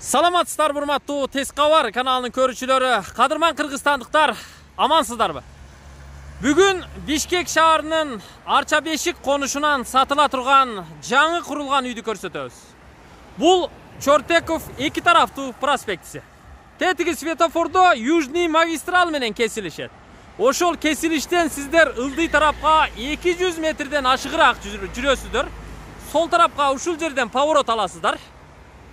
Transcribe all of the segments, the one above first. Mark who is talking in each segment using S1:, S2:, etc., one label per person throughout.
S1: саламатсыздарбы урматтуу тез кабар каналынын көрүүчүлөрү кадырман кыргызстандыктар амансыздарбы бүгүн бишкек шаарынын арча бешик конушунан сатыла турган жаңы курулган үйдү көрсөтөбүз бул чортеков эки тараптуу проспектиси тетиги светофордо южный магистраль менен кесилишет ошол кесилиштен сиздер ылдый тарапка 200 метрден ашыгыраак жүрөсүздөр сол тарапка ушул жерден поворот аласыздар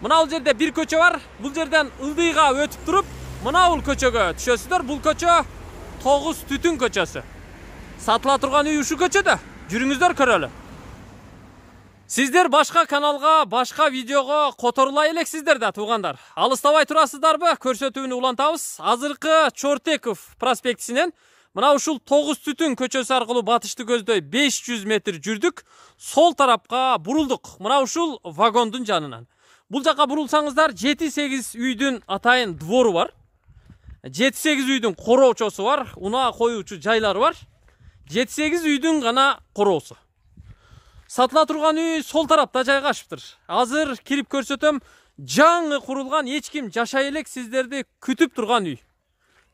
S1: мына бул жерде бир көчө бар. Бул жерден ылдыйга өтүп туруп мына бул көчөгө түшөсүздөр. Бул көчө тогуз түтүн көчөсү. Сатыла турган үй ушул көчөдө. Жүрүңүздөр көрөлү. Сиздер башка каналга башка видеого которулай элексиздер да туугандар. Алыстабай турасыздарбы? Көрсөтүүнү улантабыз. Азыркы чортеков проспектисинен мына ушул тогуз түтүн көчөсү аркылуу батышты көздөй беш жүз метр жүрдүк. Сол тарапка бурулдук мына ушул вагондун жанынан. Бул жака бурулсаңыздар жети сегиз үйдүн атайын двору бар. жети сегиз үйдүн короочосу бар унаа коюучу жайлары бар. жети сегиз үйдүн гана короосу сатыла турган үй сол тарапта жайгашыптыр азыр кирип көрсөтөм жаңы курулган эч ким жашай күтүп турган үй.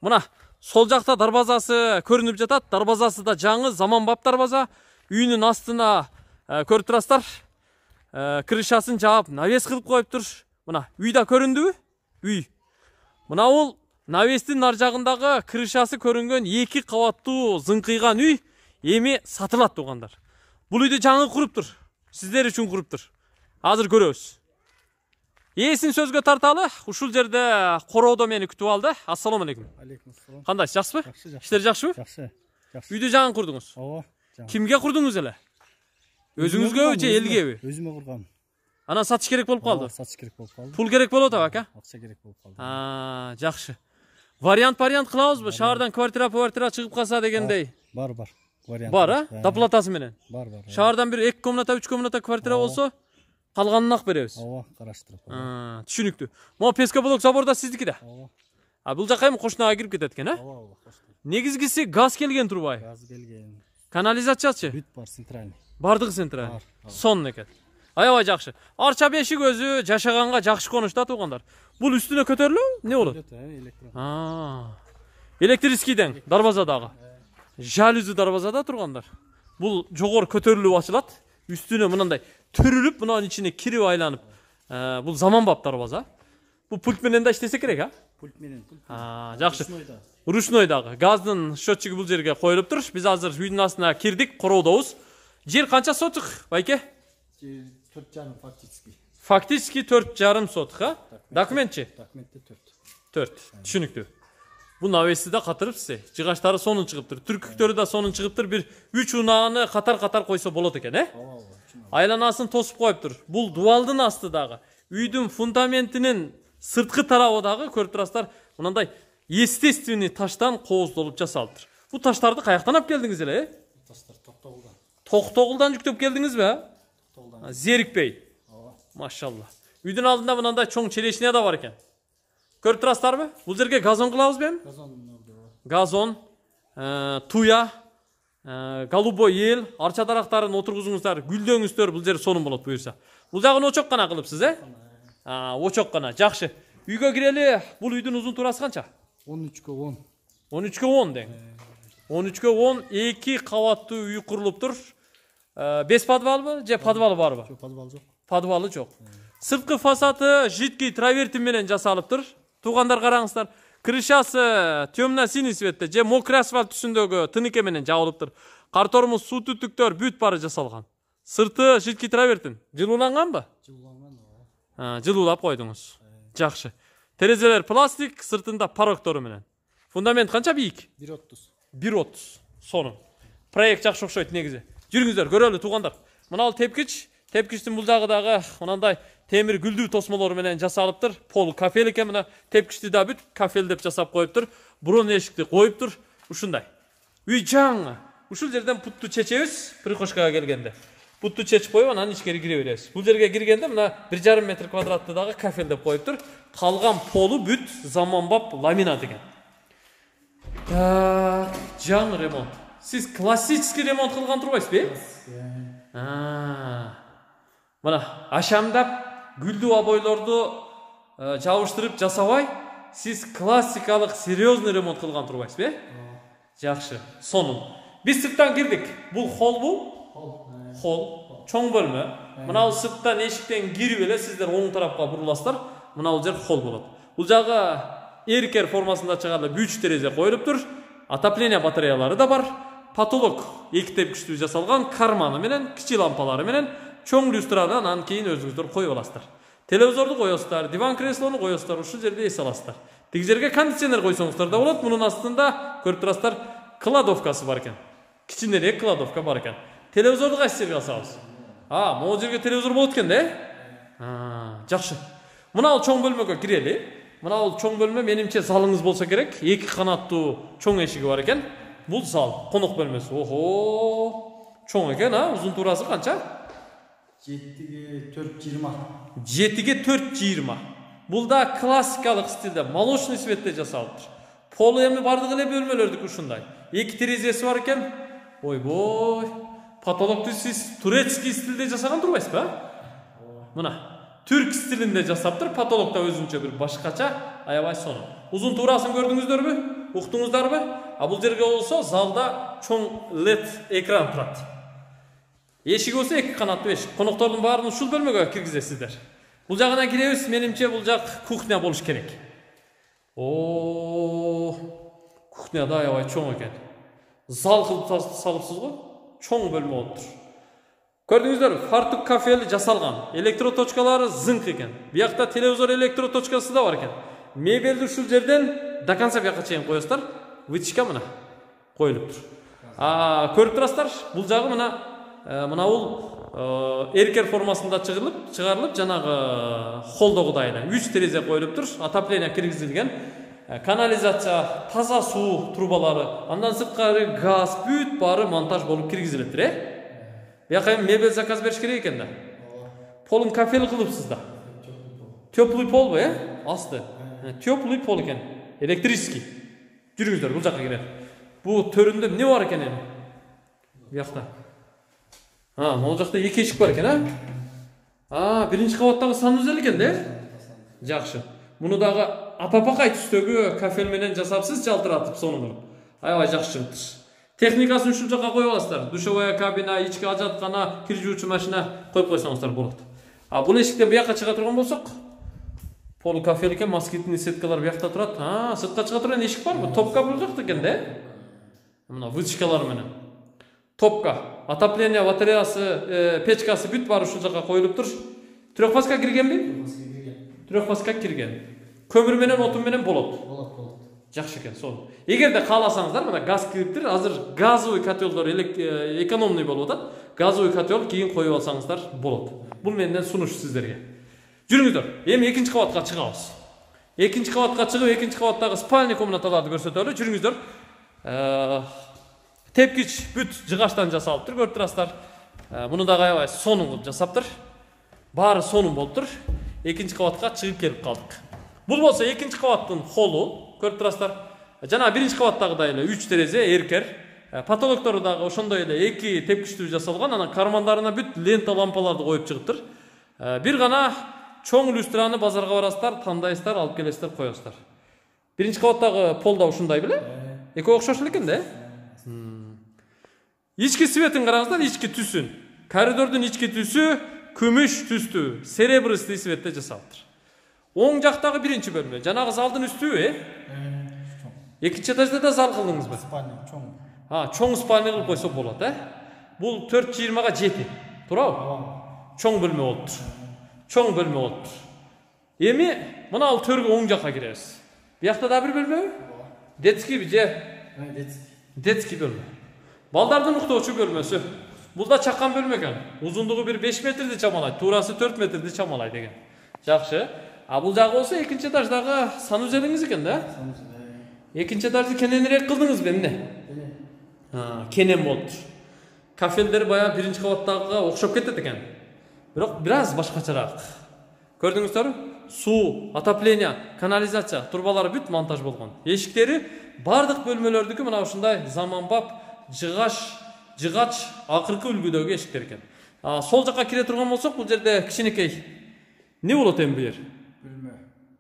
S1: Мына сол жакта дарбазасы көрүнүп жатат дарбазасы да жаңы заманбап дарбаза. Үйүнүн астына көрүп турасыздар крышасын жаап навес кылып коюптур мына үй да көрүндүбү үй. Мына бул навестин нар жагындагы крышасы көрүнгөн эки кабаттуу зыңкыйган үй эми сатылат туугандар бул үйдү жаңы куруптур сиздер үчүн куруптур азыр көрөбүз ээсин сөзгө тарталы ушул жерде короодо мени күтүп алды. Ассалому алейкум
S2: алейкум ассалам
S1: кандайсыз жакшысызбы
S2: жакшы жакшы
S1: иштер жакшыбы
S2: жакшы жакшы
S1: үйдү жаңы курдуңуз
S2: ооба
S1: кимге курдуңуз эле өзүңүзгөбү же элгеби
S2: өзүмө кургам
S1: анан сатыш керек болуп калды
S2: сатыш керек болуп калды
S1: пул керек болуп атабы ака
S2: акча керек болуп калды
S1: жакшы вариант вариант кылабызбы шаардан квартира квартира чыгып калса дегендей
S2: бар бар вариант
S1: бар а доплатасы менен
S2: бар бар
S1: шаардан бир эки комната үч комната квартира болсо калганын ак беребиз
S2: ооба караштырып
S1: түшүнүктүү могу пескоблок забор да сиздики да
S2: ооба
S1: а бул жака эми кошунага кирип кетет экен э
S2: ооба ооба
S1: негизгиси газ келген турбайбы
S2: газ келген
S1: канализациячы
S2: бүт бар центральный
S1: баардыгы центральный сонун экен аябай жакшы арча бешик өзү жашаганга жакшы конуш да туугандар бул үстүнө көтөрүлөбү эмне болот электрическийден дарбазадагы жалюзи дарбазада тургандар бул жогору көтөрүлүп ачылат үстүнө мындай түрүлүп мынанын ичине кирип айланып бул заманбап дарбаза бул пульт менен да иштесе керек а
S2: пульт менен
S1: жакшы Ручной дагы газдын счетчиги бул жерге коюлуптур биз азыр үйдүн астына кирдик короодобуз жер канча соток байке?
S2: Төрт жарым фактически.
S1: Фактически төрт жарым соток а? Документчи?
S2: Документте төрт.
S1: Төрт. Түшүнүктүү бул навеси да катырыпсыз жыгачтары сонун чыгыптыр түркүктөрү да сонун чыгыптыр бир үч унааны катар катар койсо болот экен э
S2: ооба ооба
S1: айланасын тосуп коюптур бул дубалдын асты дагы үйдүн фундаментинин сырткы тарабы дагы көрүп турасыздар мындай естественный таштан кооздолуп жасалыптыр. Бул таштарды каяктан алып келдиңиз эле э?
S2: Тастар токтогулдан
S1: токтогулдан жүктөп келдиңизби а
S2: токтогулдан
S1: зерикпей
S2: ооба
S1: машалла. Үйдүн алдында мындай чоң черешня да бар экен көрүп турасыздарбы бул жерге газон кылабызбы эми
S2: газон
S1: э, туя э, голубой эл арча дарактарын отургузуңуздар гүлдөңүздөр бул жер сонун болот буюрса бул жагын очок гана кылыпсыз э? Очок гана жакшы үйгө кирели бул үйдүн узун туурасы канча
S2: он үчкө он
S1: он үчкө он дең он үчкө он эки кабаттуу үй курулуптур Э, бес подвалбы же подвалы барбы
S2: жок подвал жок
S1: подвалы жок сырткы фасады жидкий траверти менен жасалыптыр туугандар караңыздар крышасы темно синий цветте же мокрый асфальт түсүндөгү тыныке менен жабылыптыр кар тормоз суу түтүктөр бүт баары жасалган сырты жидкий травертин жылууланганбы
S2: жылууланган ооба
S1: А, жылуулап койдуңуз жакшы терезелер пластик сыртында порогтору менен фундамент канча бийик
S2: бир отуз
S1: бир отуз сонун проект жакшы окшойт негизи жүрүңүздөр көрөлү туугандар мына бул тепкич тепкичтин бул жагы дагы мынандай темир гүлдүү тосмолору менен жасалыптыр пол кафел экен мына тепкичти да бүт кафелдеп жасап коюптур бурон эшикти коюптур ушундай үй жаңы ушул жерден путту чечебиз прихожкага келгенде путту чечип коюп анан ичкери кире беребиз бул жерге киргенде мына бир жарым метр квадратты дагы кафелдеп коюптур калган полу бүт заманбап ламинат экен так жаңы ремонт сиз классический ремонт кылган турбайсызбы э мына ашамдап гүлдүү обойлорду жабыштырып жасабай сиз классикалык серьезный ремонт кылган турбайсызбы э жакшы сонун биз сырттан кирдик бул холлбу
S2: Хол.
S1: Чоң бөлмө мынабу сырттан эшиктен кирип эле сиздер оң тарапка буруласыздар мынабул жер холл болот бул жагы эркер формасында чыгарлы үч терезе коюлуптур отопление батареялары да бар потолок эки тепкичтүү жасалган карманы менен кичи лампалары менен чоң люстраны анан кийин өзүңүздөр коюп аласыздар телевизорду коесуздар диван креслону коесуздар ушул жерде эс аласыздар тиги жерге кондиционер койсоңуздар да болот мунун астында көрүп турасыздар кладовкасы бар экен кичинерээк кладовка бар экен телевизорду кайсы жерге асабыз а могу жерге телевизор болот экен да э жакшы мынабул чоң бөлмөгө кирели мынабул чоң бөлмө менимче залыңыз болсо керек эки канаттуу чоң эшиги бар экен бул зал конок бөлмөсү охо чоң экен а узун туурасы канча
S2: Жетиге төрт жиырма.
S1: жетиге төрт жыйырма бул да классикалык стилде молочный цветте жасалыптыр полу эми баардык эле бөлмөлөрдүкү ушундай эки терезеси бар экен ойбой потолокту сиз турецкий стилде жасаган турбайсызбы а мына түрк стилинде жасаптыр потолок да өзүнчө бир башкача аябай сонун узун туурасын көрдүңүздөрбү уктуңуздарбы а бул жерге болсо залда чоң лед экран турат эшиги болсо эки канаттуу эшик коноктордун баарын ушул бөлмөгө киргизесиздер бул жагынан киребиз менимче бул жак кухня болуш керек о кухня да аябай чоң экен зал кылып сал- салыпсыз го чоң бөлмө болуптур көрдүңүздөрбү фартук кафели жасалган электроточкалары зыңк экен биякта телевизор электроточкасы да бар экен мебелди ушул жерден до конца бияка чейин коесуздар вытяжка мына коюлуптур көрүп турасыздар бул жагы мына э, мына бул эркер формасында чыгылып чыгарылып жанагы холдогудай эле үч терезе коюлуптур отопление киргизилген. Э, канализация таза суу трубалары андан сырткары газ бүт баары монтаж болуп киргизилептир э бияка эми мебель заказ бериш керек экен да. Полун кафел кылыпсыз да. Теплый полбу э? Асты. Э, теплый пол экен электрический. Жүрүңүздөр бул жака кирели бул төрүндө эмне бар экен эми? Биякта а могул жакта эки эшик бар экен а? А биринчи кабаттагы санузел экен да? Э жакшы. Муну дагы апапакай түстөгү кафель менен жасапсыз жалтыратып сонун аябай жакшы чыгыптыр техникасын ушул жака коюп аласыздар. Душевая кабина ички ажаткана кир жуучу машина коюп койсоңуздар болот а бул эшиктен бияка чыга турган болсок полу кафель экен москитный сеткалар биякта турат а сыртка чыга турган эшик барбы топка бул жакта экен да э мына вытяжкалар менен топка. Отопление батареясы э, печкасы бүт баары ушул жака коюлуптур трехфазка киргенби трехфазка кирген көмүр менен отун менен болот
S2: Болот, болот.
S1: жакшы экен сонун эгерде кааласаңыздар мына газ кириптир азыр газовый котелдор экономный болуп атат газовый котел кийин коюп алсаңыздар болот бул менден сунуш сиздерге жүрүңүздөр эми экинчи кабатка чыгабыз экинчи кабатка чыгып экинчи кабаттагы спальный комнаталарды көрсөтөлү жүрүңүздөр тепкич бүт жыгачтан жасалыптыр көрүп турасыздар муну дагы аябай сонун кылып жасаптыр баары сонун болуптур экинчи кабатка чыгып келип калдык бул болсо экинчи кабаттын холлу көрүп турасыздар жана биринчи кабаттагыдай эле үч терезе эркер. Э, потолоктору дагы ошондой эле эки тепкичтүү жасалган анан кармандарына бүт лента лампаларды коюп чыгыптыр Э, бир гана чоң люстраны базарга барасыздар тандайсыздар алып келесиздер коесуздар биринчи кабаттагы пол да ушундай беле? Экөө окшош эле экен да э? Ички светин караңыздар ички түсүн коридордун ички түсү күмүш түстүү серебрыстый цветте жасалыптыр. Оң жактагы биринчи бөлмө жанагы залдын үстүбү э? Экинчи этажда да зал кылдыңызбы
S2: Спальня, чоң.
S1: а чоң спальня кылып койсо болот э? Бул төрт жыйырмага жети туурабы
S2: Ооба.
S1: чоң бөлмө болуптур чоң бөлмө болуптур эми мына бул төргө оң жака киребиз биякта дагы бир бөлмөбү детскийби же
S2: Э, детский.
S1: детский. Бөлмө балдардын уктоочу бөлмөсү бул да чакан бөлмө экен узундугу бир беш метрди чамалайт туурасы төрт метрди чамалайт экен жакшы а бул жагы болсо экинчи этаждагы санузелиңиз экен да? Экинчи этажды кененирээк кылдыңызбы эмне
S2: эле.
S1: А, кенен болуптур кафелдер баягы биринчи кабаттагыга окшоп кетет экен бирок бир аз башкачараак көрдүңүздөрбү суу отопление канализация трубалары бүт монтаж болгон эшиктери баардык бөлмөлөрдүкү мына ушундай заманбап жыгач жыгач акыркы үлгүдөгү эшиктер экен сол жака кире турган болсок бул жерде кичинекей эмне болот эми бул жер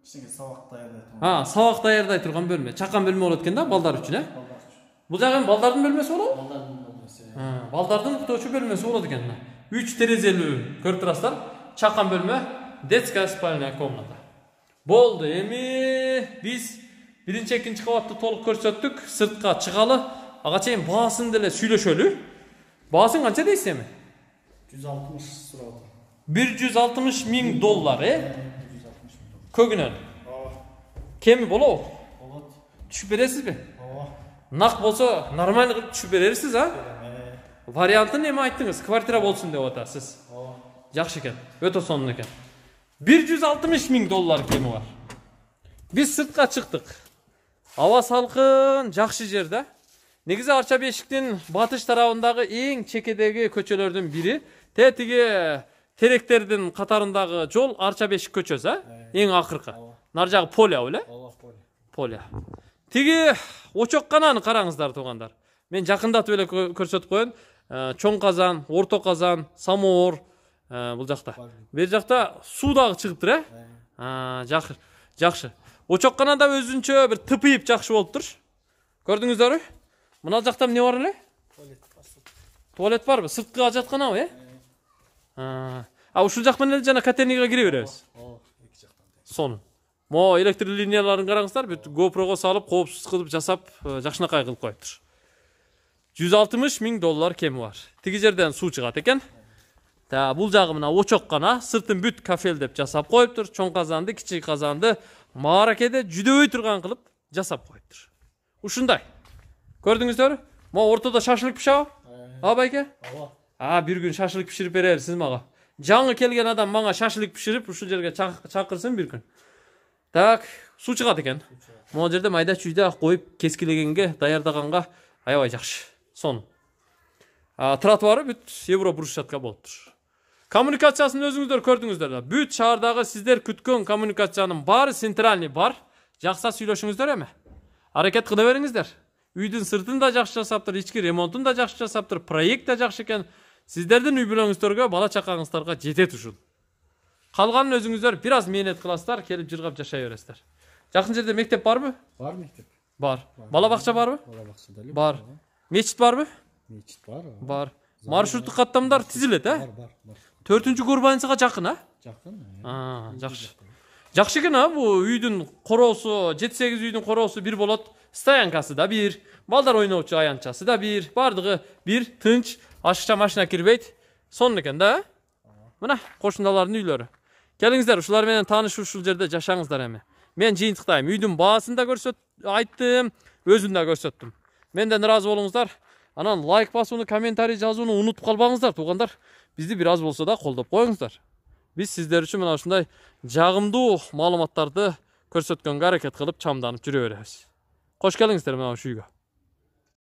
S2: Кичине сабак даярдай турган
S1: а сабак даярдай турган бөлмө чакан бөлмө болот экен да балдар үчүн э
S2: балдар үчүн
S1: бул жагы эми балдардын бөлмөсү болобу
S2: балдардын бөлмөсү
S1: балдардын уктоочу бөлмөсү болот экен мына үч терезелүү көрүп турасыздар чакан бөлмө детская спальная комната. Болду эми. Биз биринчи экинчи кабатты толук көрсөттүк сыртка чыгалы ага чейин баасын деле сүйлөшөлү баасын канча дейсиз эми?
S2: Жүз алтымыш сурап атам
S1: бир жүз алтымыш миң доллар э
S2: жүз алтымыш миң доллар ооба
S1: кеми болобу
S2: болот
S1: түшүп бересизби
S2: ооба
S1: нак болсо нормально кылып түшүп берерсиз а вариантын эми айттыңыз квартира болсун деп атасыз
S2: ооба
S1: жакшы экен өтө сонун экен бир жүз алтымыш миң доллар кеми бар биз сыртка чыктык аба салкын жакшы жер да негизи арча бешиктин батыш тарабындагы эң чекедеги көчөлөрдүн бири тетиги теректердин катарындагы жол арча бешик көчөсү а эң акыркы нары жагы поля беле
S2: поле
S1: поля тиги очок кананы караңыздар туугандар мен жакындатып эле кө- көрсөтүп коеюн чоң казан орто казан самовар э, бул жакта бери жакта суу дагы чыгыптыр э жакшы жакшы очок кана да өзүнчө бир тыпыйып жакшы болуптур көрдүңүздөрбү мына жакта эмне бар эле
S2: туалет
S1: барбы сырткы ажатканабы э А, а ушул жак менен эле жана котельныйга кире беребиз сонун могу электр линияларын караңыздар бүт GoPro'го салып коопсуз кылып жасап э, жакшынакай кылып коюптур жүз алтымыш миң доллар кеми бар. Тиги жерден суу чыгат экен та бул жагы мына очок гана сыртын бүт кафелдеп жасап коюптур чоң казанды кичи казанды мааракеде жүдөбөй турган кылып жасап коюптур ушундай көрдүңүздөрбү могу ортодо шашлык пишабы а байке
S2: ооба
S1: а бир күн шашлык пиширип берерсиз мага жаңы келген адам мага шашлык пиширип ушул жерге чак- чакырсын бир күн. Так суу чыгат экен могу жерде майда чүйдө коюп кескилегенге даярдаганга аябай жакшы сонун тротуары бүт евро брусчатка болуптур коммуникациясын өзүңүздөр көрдүңүздөр да. Бүт шаардагы сиздер күткөн коммуникациянын баары центральный бар. Жакса сүйлөшүңүздөр эми аракет кыла бериңиздер үйдүн сыртын да жакшы жасаптыр ички ремонтун да жакшы жасаптыр проект да жакшы экен сиздердин үй бүлөңүздөргө бала чакаңыздарга жетет ушул калганын өзүңүздөр бир аз мээнет кыласыздар келип жыргап жашай бересиздер жакын жерде мектеп барбы
S2: бар мектеп
S1: бар бала бакча барбы
S2: бала бакча деле
S1: бар мечит барбы
S2: мечит бар
S1: бар маршруттук каттамдар тизилет э
S2: бар бар
S1: төртүнчү гурбанцага жакын а
S2: жакын э.
S1: А, жакшы жакшы экен а бул үйдүн короосу жети сегиз үйдүн короосу бир болот стоянкасы да бир балдар ойноочу аянтчасы да бир баардыгы бир тынч ашыкча машина кирбейт сонун экен да? Мына кошуналардын үйлөрү келиңиздер ушулар менен таанышып ушул жерде жашаңыздар эми мен жыйынтыктайм үйдүн баасын да көрсөт айттым өзүн да көрсөттүм менден ыраазы болуңуздар анан лайк басууну комментарий жазууну унутуп калбаңыздар туугандар бизди бир аз болсо да колдоп коюңуздар биз сиздер үчүн мына ушундай жагымдуу маалыматтарды көрсөткөнгө аракет кылып чамданып жүрө беребиз кош келиңиздер мына ушул үйгө